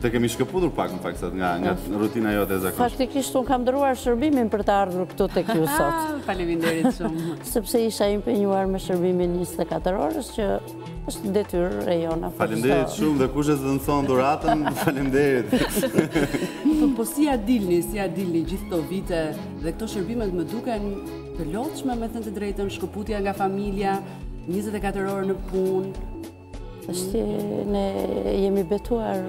Të kemi shkëputur pak në fakt nga rutina jote e zakonshme. Faktikisht, unë kam ndërruar shërbimin për të ardhur këtu te ju sot. Faleminderit shumë. Sepse isha impenjuar me shërbimin 24 orësh që është detyra jonë. Faleminderit shumë dhe kush e zënëson duratën, faleminderit. Po, po si ia dilni, si ia dilni gjithë këto vite dhe këto shërbimet më duken të lodhshme me thënë të drejtën, shkëputja nga familja, 24 orë në punë, Është ne jemi betuar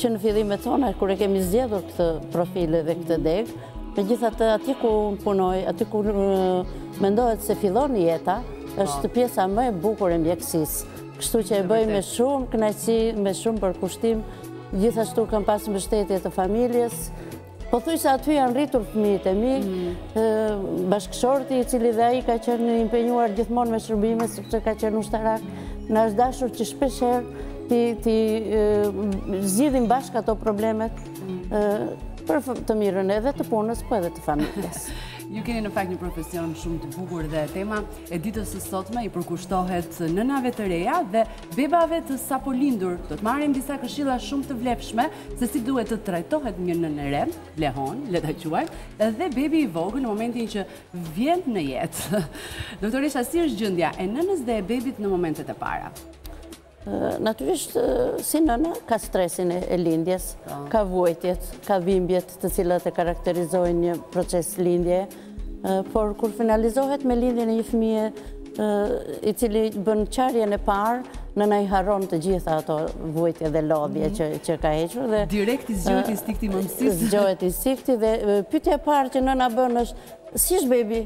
që në fillimet tona, kur e kemi zgjedhur këtë profil edhe këtë degë, megjithatë aty ku unë punoj, aty ku mendohet se fillon jeta, është pjesa më e bukur e mjekësisë. Kështu që e bëj me shumë kënaqësi, me shumë përkushtim, gjithashtu kam pas mbështetje të familjes, Pothuajse aty janë rritur fëmijët e mi, mm. bashkëshorti i cili dhe ai ka qenë impenjuar gjithmonë me shërbime sepse ka qenë ushtarak, na është dashur që shpeshherë t'i t'i zgjidhim bashkë ato problemet për të mirën edhe të punës, po edhe të familjes. Ju keni në fakt një profesion shumë të bukur dhe tema e ditës së sotme i përkushtohet nënave të reja dhe bebave të sapolindur. Do të marrim disa këshilla shumë të vlefshme se si duhet të trajtohet një nënë e re, lehonë, le ta quajmë, dhe bebi i vogël në momentin që vjen në jetë. Doktoresha, si është gjendja e nënës dhe e bebit në momentet e para? Natyrisht, si nëna, ka stresin e lindjes, po. ka vuajtjet, ka dhimbjet të cilat e karakterizojnë një proces lindje, Por kur finalizohet me lindjen e një fëmije i cili bën qarjen e parë, nëna i harron të gjitha ato vuajtje dhe lodhje mhm. që ka hequr. Dhe, Direkt i zgjohet instinkti i mëmësisë. Zgjohet instinkti dhe pyetja e parë që nëna bën është, si është bebi?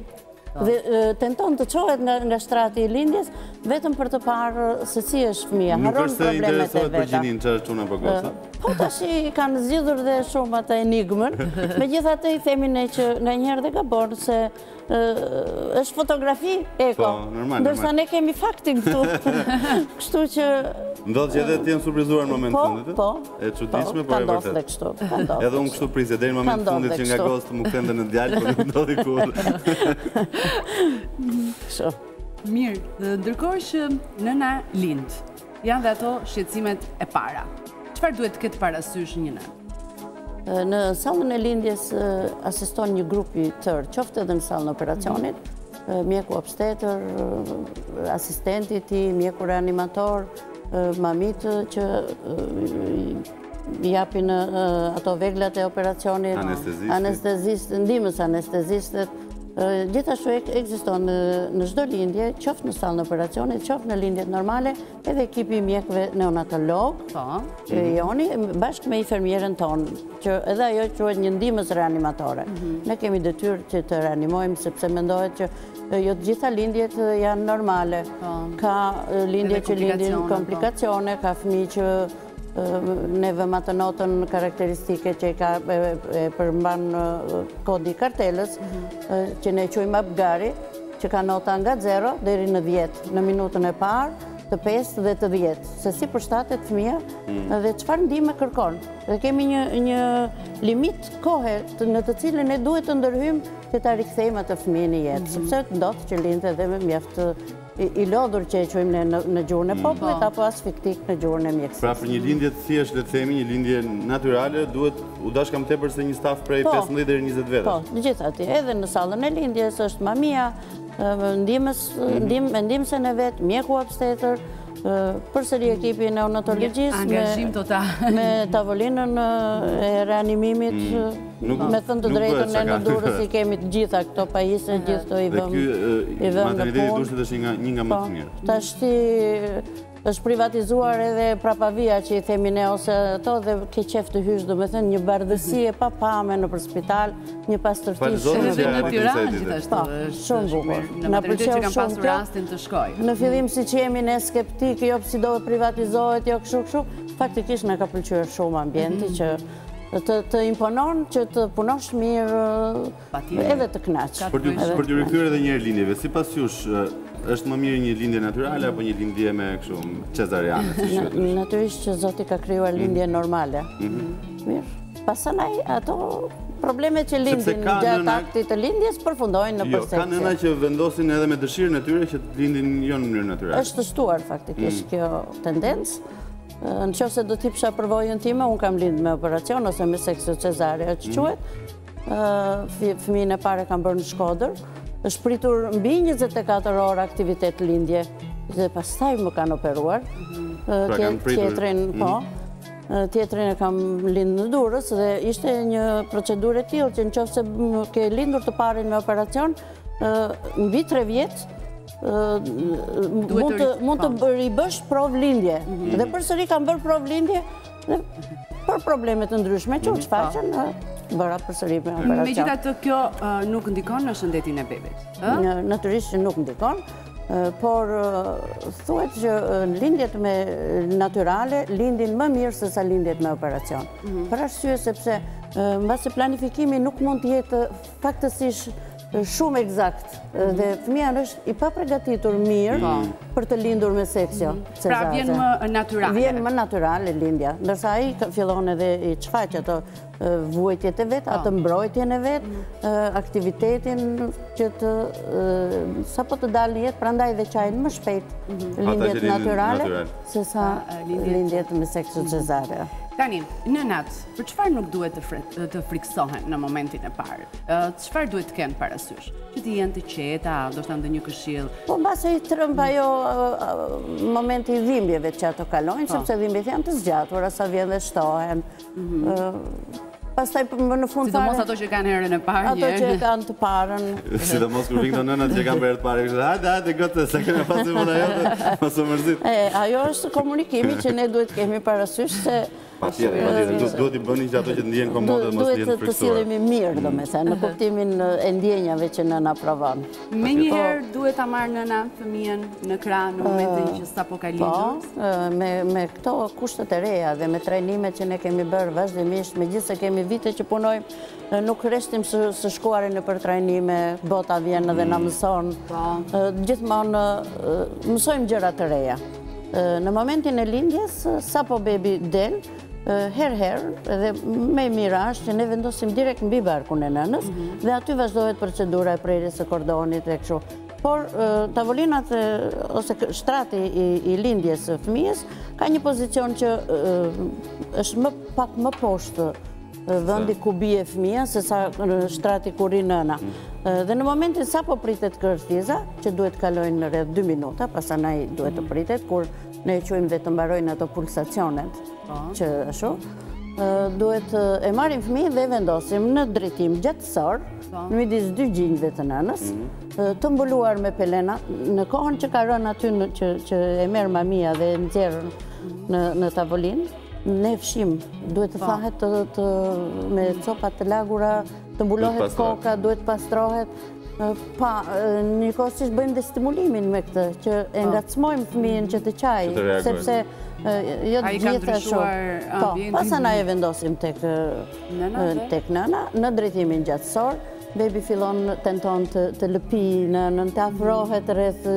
Po. Dhe tenton të çohet nga shtrati i lindjes, Vetëm për të parë se si është fëmija, harron problemet e veta. Nuk është se interesohet për gjininë që është çun apo gocë? Po tashi e kanë zgjidhur dhe shumë atë enigmën, megjithatë i themi ne që nganjëherë dhe ka borë se është fotografi eko, po, normal, ndërsa ne kemi faktin këtu, kështu që... Ndodhë që edhe të jenë surprizuar në moment po, fundit, po, e që po, dishme, po e vërtet. Kështu, edhe unë kështu prizje, dhe në moment fundit që nga gocë të më kthen dhe në djalë, po s'ndodhi kurrë. Mirë, ndërkohë që nëna lind, janë dhe ato shqetësimet e para. Çfarë duhet të ketë parasysh një nënë? Në sallën e lindjes asiston një grup i tërë, qoftë edhe në sallën e operacionit, mhm. mjeku obstetër, asistenti i tij, mjeku reanimator, mamitë që japin ato veglat e operacionit, anestezist, ndihmësanestezistët, gjithashtu ekziston në çdo lindje, qoftë në sallën e operacionit, qoftë në lindjet normale, edhe ekipi i mjekëve neonatolog, po. që jemi, bashkë me infermieren tonë, që edhe ajo quhet një ndihmëse reanimatore. Mhm. Ne kemi detyrë që të reanimojmë, sepse mendohet që jo të gjitha lindjet janë normale. Po. Ka lindje që lindin po. komplikacione, ka fëmijë që Ne vemë atë notën karakteristike që e përmban kodi i kartelës, që ne quajmë apgari, që ka nota nga 0 deri në 10, në minutën e parë, të 5 dhe të 10, se si përshtatet fëmija dhe çfarë ndihme kërkon. Dhe kemi një limit kohe në të cilën ne duhet të ndërhyjmë që ta rikthejmë atë fëmijë në jetë, sepse ndodh që lind edhe mjaft i lodhur që e quajmë ne në, në gjuhën e mm. popullit apo asfiktik në gjuhën e mjekësisë. Pra për një lindje të thjeshtë le të themi, një lindje natyrale duhet u dashka më tepër se një staf prej 15 po. deri 20 vetash. Po, të gjithë aty, edhe në sallën e lindjes është mamia, ndihmës, mhm. ndihmë me ndihmësen e vet, mjeku obstetër, përsëri ekipi i neonatologjisë me angazhim total me tavolinën e reanimimit mhm. Me thënë të drejtën, ne në Durrës i kemi të gjitha këto pajisje, ne gjithçka i vëmë në punë. Dhe ky materniteti i Durrësit është një nga më të mirët. Po, tashti është privatizuar edhe prapavija që i themi ne ose ato dhe ke qejf të hysh domethënë një bardhësi e papame nëpër spital, një pastërti shumë bukur. Në Tiranë gjithashtu është shumë bukur. Meqë kam pasur rastin të shkoj. Në fillim siç jemi ne skeptikë, jo po si do të privatizohet, jo kështu kështu, faktikisht na ka pëlqyer shumë ambienti mhm. që Të imponon që të punosh mirë edhe të kënaq. Për t'iu rikthyer edhe një herë lindjeve, sipas jush, është më mirë një lindje natyrale apo një lindje me kështu me cezariane? Natyrisht që Zoti ka krijuar mhm. lindje normale. Mhm. Mirë, pasandaj ato problemet që lindin gjatë aktit të lindjes përfundojnë nëpër seksio. Jo, ka nëna që vendosin edhe me dëshirën e tyre që të lindin jo në mënyrë natyrale. Është shtuar faktikisht mhm. kjo tendencë. Në qoftë se do të jipsha përvojën time, unë kam lind me operacion, ose me seksio cezarea që quhet, fëmijën e parë e kam bërë në Shkodër, është pritur mbi 24 orë aktivitet lindje, dhe pastaj më kanë operuar, pra tjetrin, mhm. po, tjetrin e kam lind në Durrës, dhe ishte një procedurë e tillë, që në qoftë se ke lindur të parin me operacion, mbi tre vjet, mund të ribësh provë lindje. Mhm. Dhe përsëri kam bërë provë lindje për probleme të ndryshme që u mhm. shfaqën e bëra përsëri me operacion. Megjithatë kjo nuk ndikon në shëndetin e bebit? Natyrisht që nuk ndikon, por thuhet që lindjet më natyrale lindin më mirë sesa lindjet me operacion. Mhm. Për arsye sepse mbase planifikimi nuk mund të jetë faktikisht Shumë ekzakt, dhe fëmija është i papregatitur mirë po. për të lindur me seksio. Pra vjen më natyrale. Vjen më natyrale lindja, ndërsa ai fillon edhe i shfaq ato vuajtjet e veta, po. atë mbrojtjen e vet, aktivitetin që të, sapo të dalë në jetë, prandaj dhe qajnë më shpejt mhm. lindjet natyrale, sesa lindjet me seksio cezare. Tani, nënat, për çfarë nuk duhet të frikësohen në momentin e parë? Çfarë duhet të kenë parasysh? Që të jenë të qeta, do ishte një këshillë? Po mbase i tremb ajo momenti i dhimbjeve që ato kalojnë, po. sepse dhimbjet janë të zgjatura, sa vjen dhe shtohen. Mhm. Pastaj po, më në fund fare... Sidomos ato që kanë herën e parë një... Ato që kanë të parën... Sidomos kur vijnë nëna që kanë herën e parë, kështë, hajde, hajde, gëtë, se kene pasi më në jote, mos u mërzit. Ajo është komunikimi që ne duhet të kemi parasysh se Patjetër, patjetër, duhet duhet t'i bëni që ato të ndihen komode mos të jenë të frikësuara. Duhet të sillemi mirë, mm. domethënë, në kuptimin e ndjenjave që nëna provon. Menjëherë po. duhet ta marrë nëna fëmijën në krah në momentin që sapo ka lindur. Po, me me këto kushte të reja dhe me trajnimet që ne kemi bërë vazhdimisht, megjithëse kemi vite që punojmë Nuk reshtim së shkuari nëpër trajnime, bota vjen dhe na mëson. Po. Gjithmonë, mësojmë gjëra të reja. Në momentin e lindjes, sapo bebi del, herë herë, edhe më e mira është që ne vendosim direkt mbi barkun e nënës, mhm. dhe aty vazhdohet procedura e prerjes së kordonit e kështu. Por, tavolinat, ose shtrati i lindjes së fëmijës, ka një pozicion që është pak më poshtë vendi ku bie fëmija, sesa shtrati ku rri nëna. Mm. Dhe në momentin sapo pritet kërthiza, që duhet të kalojnë rreth 2 minuta, pastaj ajo duhet të mm. pritet, kur ne e quajmë dhe të mbarojnë ato pulsacionet, po. që ashtu, duhet e marrim fëmijën dhe e vendosim në drejtim gjatësor, po. në midis dy gjinjve të nënës, mhm. të mbuluar me pelena, në kohën që ka rënë aty që e merr mamia dhe e nxjerr mhm. në tavolinë, Ne fshim, duhet të po, thahet me copa të lagura, të mbulohet koka, duhet të pastrohet. Pa, njëkohësisht bëjmë dhe stimulimin me këtë, që e po. ngacmojmë fëmijën që të qajë, sepse jo të gjitha shumë. Po, pasandaj e vendosim tek nëna, në drejtimin gjatësor, bebi fillon tenton të lëpijë nënën, të afrohet rreth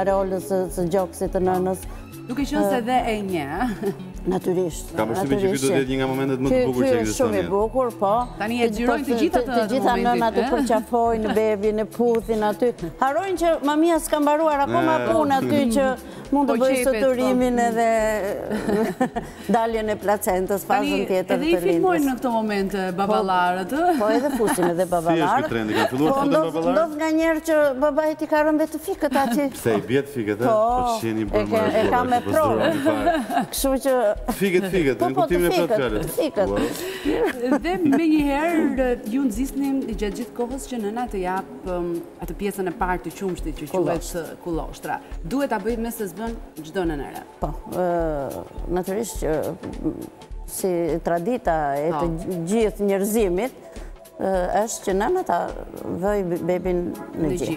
areolës së gjoksit të nënës, Duke qenë se dhe e një. Natyrisht. Kam përshtypjen që kjo do të jetë një nga momentet më të bukura që ekziston. Shumë i bukur, po. Tani e xhirojnë të gjitha të gjitha nënat e përqafojnë bebin e puthin aty. Harrojnë që mamia s'ka mbaruar akoma punë aty që mund të bëjë suturimin edhe Daljen e placentës, fazën tjetër të lindjes. Tani, edhe i filmojnë në këto momente baballarët, ë? Po, edhe fusin edhe baballarët. Si është ky trendi, kanë filluar të futen baballarët? Po, ndodh nganjëherë që babait i ka rënë të fikët aty. Pse, i bie të fikët, e? Po, po e ka me provë. Këshu që... Fikët, fikët, në kuptimin e plotë të fjalës. Fikët, fikët. Dhe menjëherë, ju nxisni gjatë gjithë kohës që nëna të japë atë pjesën e parë të qumështit që quhet kulloshtra. Duhet ta bëjë apo s'e bën çdo nënë e re. Po, natyrisht që si tradita e të po. gjithë njerëzimit, është që nëna ta vërë bebin në gji.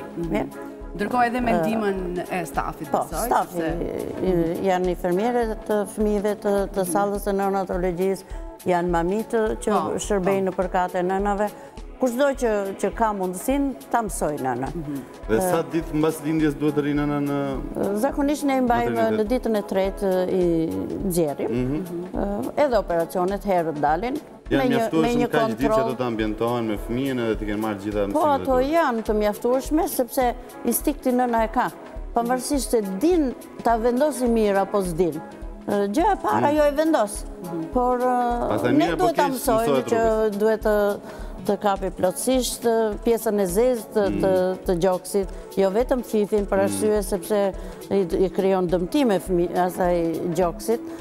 Ndërkohë edhe me ndihmën e stafit po, të saj? Po, stafi, janë infermiere të fëmijëve të mhm. sallës së neonatologjisë, janë mamitë që po, shërbejnë po. në repartet e nënave, Kushdo që ka mundësinë, ta mësojë nënën. Dhe sa ditë mbas lindjes duhet të rrijë nëna në... Zakonisht ne i mbajmë në ditën e tretë i nxjerrim, mhm. edhe operacionet herët dalin, Janë mjaftueshme kaq ditë që do të ambientohen me fëmijën edhe të kenë marrë gjitha mësime. Po ato janë të mjaftueshme sepse instinktin nëna e ka. Pavarësisht se e di Ta vendosë mirë apo s'di. Gjëja e parë ajo e vendos. Por ne duhet ta mësojmë që duhet të të kapë plotësisht pjesën e zezë të gjoksit, jo vetëm thithin për arsye sepse i krijon dëmtime fëmija asaj gjoksit.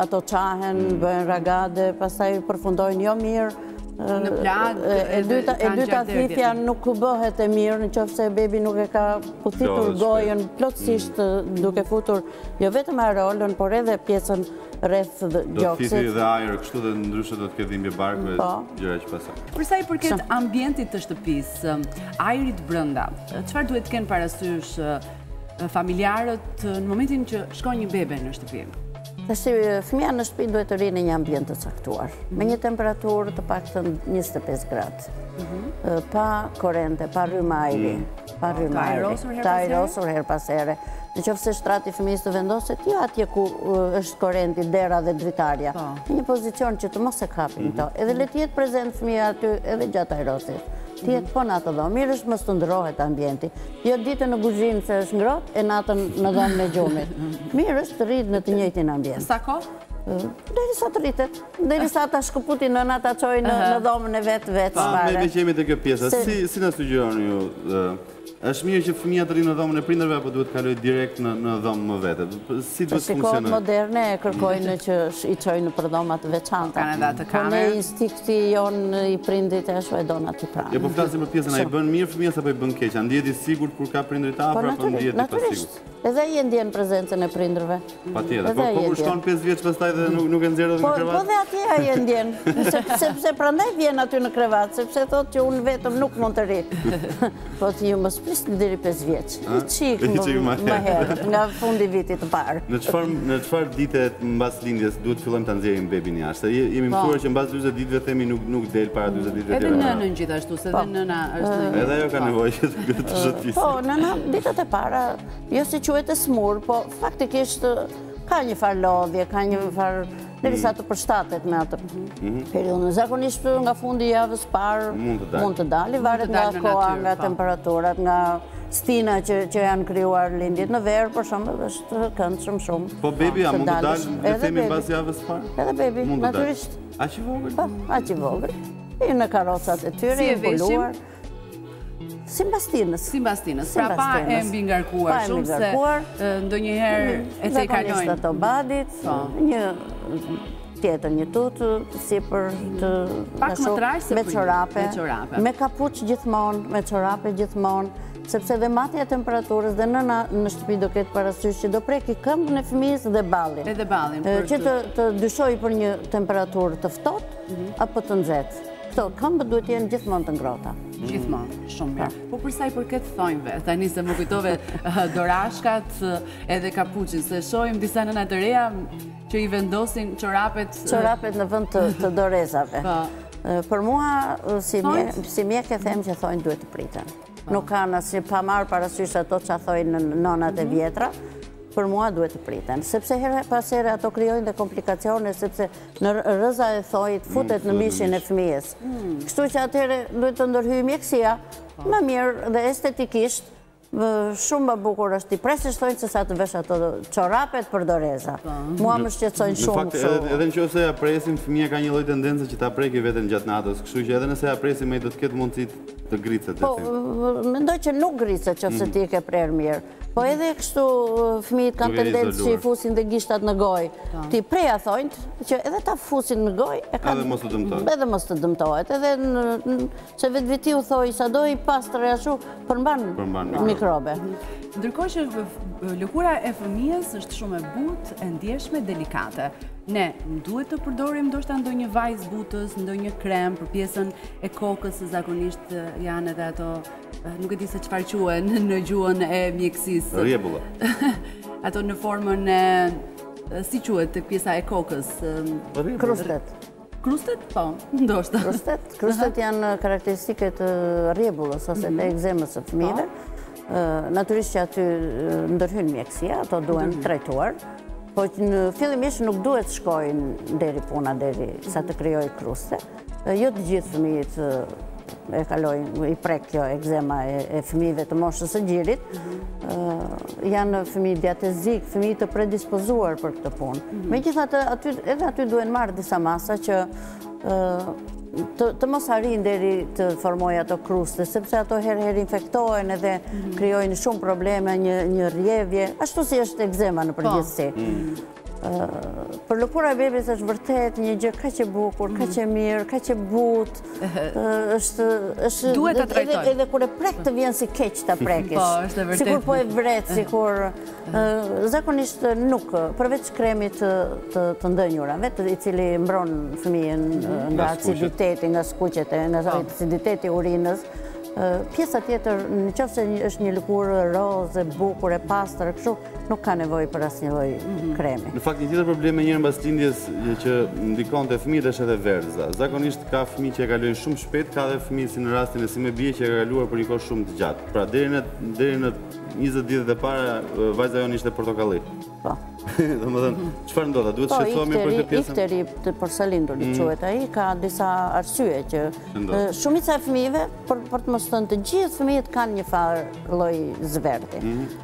Ato çahen, bëhen ragade, pastaj përfundojnë jo mirë. Në plagë e kanë gjakderdhje. E dyta thithja nuk bëhet e mirë në qoftë se bebi nuk e ka puthitur gojën plotësisht duke futur jo vetëm areolën, por edhe pjesën rreth gjoksit. Do të thithë dhe ajër, kështu dhe ndryshe do të ketë dhimbje barku, po. gjëra që pastaj. Përsa i përket ambientit të shtëpisë, ajrit brenda, çfarë duhet të kenë parasysh familjarët në momentin që shkon një bebe në shtëpi? Pasi fëmija në shpi duhet të rrijë në një ambient të caktuar, me një temperaturë të paktën 25 gradë, mhm. pa korente, pa rryma ajri, mm. pa rryma ajri, të ajrosur herë pas here. Në qoftë se shtrati fëmijës të vendoset, jo atje ku është korenti, dera dhe dritarja, po. në një pozicion që të mos e kapin mhm. këto, edhe le të jetë prezent fëmija aty edhe gjatë ajrosjes. Të jetë po në atë dhomë, mirë është mos të ndërrohet ambienti, Jo ditën në guzhinë se është ngrohtë e natën në dhomën e gjumit. Mirë është të rrijë në të njëjtin ambient. Sa kohë? Derisa të rritet. Derisa ta shkëputi nëna ta çojë në në dhomën e vet vetë pra. Pa, me meqë jemi te kjo pjesa. Si si na sugjeroni ju? Është mirë që fëmija të rrijë në dhomën e prindërve apo duhet të kalojë direkt në në dhomë më vete? Si duhet të funksionojë? Shiko, kohët moderne e kërkojnë që i çojnë nëpër dhoma të veçanta. Po ne instikti jonë i prindit e shoh, do nga të pranë. Jo, po flasim për pjesën, a i bën mirë fëmijës apo i bën keq? A ndihet i sigurt kur ka prindërit afër, apo ndihet i pasigurt? Edhe ai e ndjen prezencën e prindërve. Patjetër, po kur shkon 5 vjeç pastaj dhe nuk e nxjerr dhe në krevat? Po dhe atje ai e ndjen, sepse prandaj vjen aty në krevat, sepse thotë që unë vetëm nuk mund të rri. Po dhe ju mos prisni deri 5 vjeç. Një çik më herët nga fundi i vitit të parë. Në çfarë në çfarë dite mbas lindjes duhet të fillojmë ta nxjerrim bebin jashtë? Jemi po. mësuar që mbas 40 ditëve themi nuk nuk del para 40 ditëve. Edhe nënën gjithashtu, se edhe po. nëna është në. Edhe ajo ka nevojë që të bëhet të shëtisë. Po, nëna ditët e para, jo se quhet e sëmurë, po faktikisht ka një farë lodhje, ka një farë Derisa të përshtatet me atë mhm. periudhën. Zakonisht nga fundi i javës parë mund të dali, varet nga koha, nga po. temperaturat, nga stina që janë krijuar lindit në verë, për shembull është këndshëm shumë. Po bebi, a mund të dalë le të themi mbas javës parë? Edhe bebi, natyrisht. Aq i vogël? Po, aq i vogël. I në karrocat e tyre, i mbuluar. Simbas stinës. Simbas stinës. Pra pa e mbingarkuar. Pa e mbingarkuar. Ndonjëherë e tejkalojnë. Dhe ato badit. Po. Një tjetër një tutë, sipër të... Pak më trajë se për një. Me çorape. Me kapuç gjithmonë, me çorape gjithmonë. Sepse dhe matja e temperaturës dhe nëna në shtëpi do ketë parasysh që do preki këmbën e fëmijës dhe ballin. Edhe ballin. Që të dyshojë për një temperaturë të ftohtë, mhm. apo të nxehtë. Këto këmbët duhet të jenë gjithmonë të ngrohta. Mm. Gjithmonë, shumë mirë. Po. po për sa i përket thonjve, tani se më kujtove eh, dorashkat eh, edhe kapuçin, se shohim disa nëna të reja që i vendosin çorapet eh, çorapet në vend të, të dorezave. Po. Për mua si mjek, si mjek e them që thonjtë duhet të priten. Po. Nuk kanë asnjë pa marr parasysh ato çfarë thojnë nënat e mhm. vjetra. Për mua duhet të priten, sepse herë pas here ato krijojnë dhe komplikacione, sepse Në rrëza e thoit futet në mishin e fëmijës. Kështu që atëherë duhet të ndërhyjë mjekësia më mirë dhe estetikisht shumë më bukur është t'i presësh thonjtë sesa të vesh ato çorapet për doreza. Po. Mua më shqetësojnë shumë kështu. Në fakt edhe në qoftë se ia presim, fëmija ka një lloj tendence që ta prekë veten gjatë natës, kështu që edhe nëse ia presim ai do të ketë mundësi të gricet. Po, mendoj që nuk gricet qoftë se ti e ke prerë mirë. Po edhe kështu fëmijët kanë tendencë që i fusin dhe gishtat në gojë. Po. Ti preja thonjtë që edhe ta fusin në gojë e kanë edhe mos të dëmtohet. Edhe mos të dëmtohet. Edhe se vetvetiu thoi sado i pastër ashtu përmban mikrobe. Ndërkohë që lëkura e fëmijës është shumë e butë, e ndjeshme, delikate. Ne duhet të përdorim ndoshta ndonjë vaj zbutës, ndonjë krem për pjesën e kokës, se zakonisht janë edhe ato Nuk e di se çfarë quhen në gjuhën e mjekësisë. Rrjebull. Ato në formën e si quhet tek pjesa e kokës? Krustet. Krustet? Po, ndoshta. Krustet, krustet janë karakteristike të rrjebullës ose të ekzemës mhm. së fëmijëve. Po. Natyrisht që aty ndërhyn mjekësia, ato duhen mhm. trajtuar. Po fillimisht nuk duhet shkojnë deri puna derisa të krijojë kruste. Jo të gjithë fëmijët e kalojnë, i prek kjo ekzema e fëmijëve të moshës së gjirit, mhm. janë fëmijë diatezikë, fëmijë të predispozuar për këtë punë. Mhm. Megjithatë, edhe aty duhen marrë disa masa që të mos arrijë deri të formojë ato kruste, sepse ato herë herë infektohen edhe mhm. krijojnë shumë probleme, një rrjedhje, ashtu si është ekzema në përgjithësi. Por lëkura e bebes është vërtet një gjë kaq e bukur, kaq e mirë, kaq e butë. Duhet ta trajtojmë. Edhe kur e prek të vjen si keq ta prekësh. Po, është e vërtetë. Sikur po e vret, sikur... Zakonisht nuk, përveç kremit të ndenjurave, i cili mbron fëmijën nga aciditeti, nga skuqjet e nga po. aciditeti i urinës, pjesa tjetër, në qoftë se është një lëkurë rozë, e bukur, e pastër, kështu, Nuk ka nevojë për asnjë lloj kremi. Në fakt, një tjetër problem menjëherë mbas lindjes që ndikon te fëmijët është edhe verdhëza. Zakonisht ka fëmijë që e kalojnë shumë shpejt, ka dhe fëmijë si në rastin e sime bije që e ka kaluar për një kohë shumë të gjatë. Pra, deri në 20 ditët e para, vajza jonë ishte portokalli. Po. Domethënë, çfarë ndodh? Duhet të shqetësohemi po, për këtë pjesën? Po, ikteri i të porsalindurve, mm. quhet ai, ka disa arsye që... Shumica e fëmijëve, për të mos thënë të gjithë, fëmijët kanë një farë lloj zverdhje. Mm.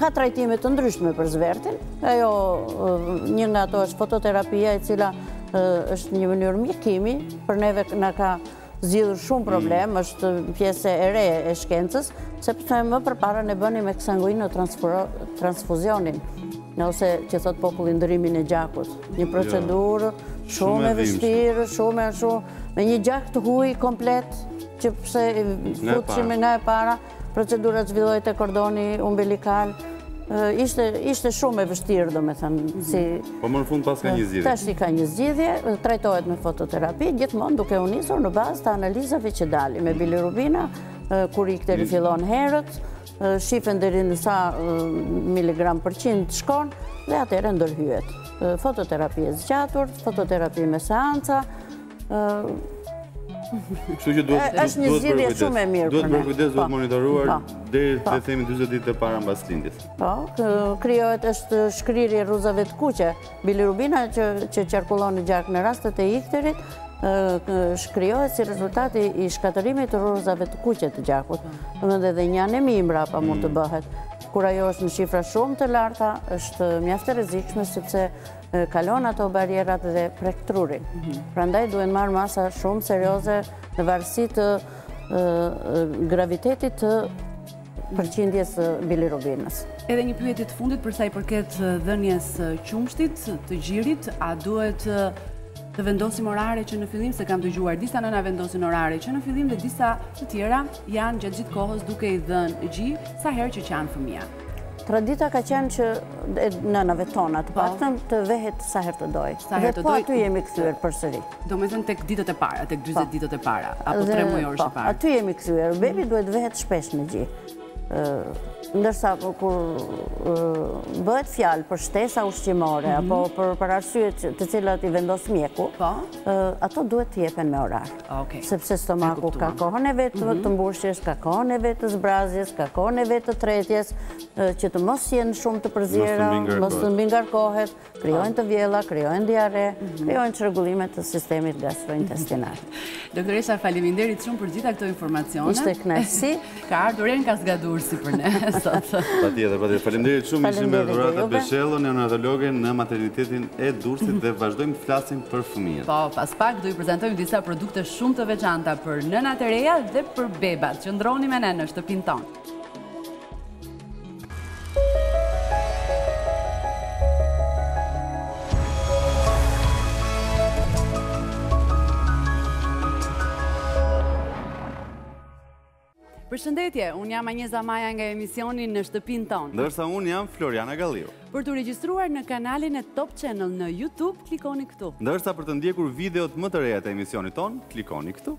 ka trajtime të ndryshme për zverdhjen. Ajo, një nga ato është fototerapia, e cila është një mënyrë mjekimi, për neve na ka zgjidhur shumë mm. problem, është pjesë e re e shkencës, sepse më përpara ne bënim eksanguinotransfuzionin, ose që thotë populli ndërrimin e gjakut. Një procedurë shumë e vështirë, shumë e shumë, me një gjak të huaj komplet, që pse futeshim nga e para, Procedura zhvillohej te kordoni umbilikal, ishte shumë e vështirë, domethënë, mhm. si... Po më në fund paska një zgjidhje. Tashi ka një zgjidhje, trajtohet me fototerapi, gjithmonë duke u nisur në bazë të analizave që dalin me bilirubina, kur ikteri fillon herët, shifet deri në sa miligram për qind shkon, dhe atëherë ndërhyhet. Fototerapi e zgjatur, fototerapi me seanca, Kështu që duhet bërë është një zgjidhje shumë e mirë. Duhet bërë kujdes, duhet po. monitoruar po. deri po. të themi 40 ditë para mbas lindjes. Po, krijohet është shkrirje e rruzave të kuqe. Bilirubina që që qarkullon në gjak në rastet e ikterit, krijohet si rezultat i shkatërrimit të rruzave të kuqe të gjakut. Domethënë edhe një anemi mbrapa mund të mm. bëhet. Kur ajo është në shifra shumë të larta, është mjaft e rrezikshme sepse kalon ato barrierat dhe prek trurin. Mhm. Prandaj duhet marrë masa shumë serioze në varësi të gravitetit të përqindjes së bilirubinës. Edhe një pyetje të fundit për sa i përket dhënies qumshtit të gjirit, a duhet të vendosim orare që në fillim se kam dëgjuar disa nëna vendosin orare që në fillim dhe disa të tjera janë gjatë gjithë kohës duke i dhënë gji sa herë që qan fëmija. Tradita ka qenë që e nënave tona të po. paktën të vehet sa herë të dojë. Sa herë të dojë. Dhe po aty jemi kthyer përsëri. Domethënë tek ditët e para, tek 20 po. ditët e para, apo 3 mujorsh i parë. Aty jemi kthyer. Mhm. Bebi duhet vehet shpesh me gji. Ndërsa po, kur bëhet fjalë për shtesa ushqimore, mhm. apo për arsye të cilat i vendos mjeku, ato duhet të jepen me orar. Sepse stomaku ka kohën e vet mhm. të mbushjes, ka kohën e vet të zbrazjes, ka kohën e vet të tretjes, që të mos jenë shumë të përziera, mos të mbingarkohet, krijojnë të vjella, krijojnë diarre, mhm. krijojnë çrregullime të sistemit gastrointestinal. Doktoresha, faleminderit shumë për gjithë këto informacione. Ishte kënaqësi. Ka ardhur enkas nga Durrësi për ne, sot. Patjetër, patjetër. Faleminderit shumë, ishim me Dhurata Beshello, neonatologe në maternitetin e Durrësit dhe vazhdojmë të flasim për fëmijët. Po, pas pak do i prezentojmë disa produkte shumë të veçanta për nënat e reja dhe për bebat, qëndroni me ne në shtëpinë tonë. Përshëndetje, unë jam Anjeza Maja nga emisioni Në shtëpinë tonë. Ndërsa unë jam Floriana Galliu. Për t'u regjistruar në kanalin e Top Channel në YouTube, klikoni këtu. Ndërsa për të ndjekur videot më të reja të emisionit tonë, klikoni këtu.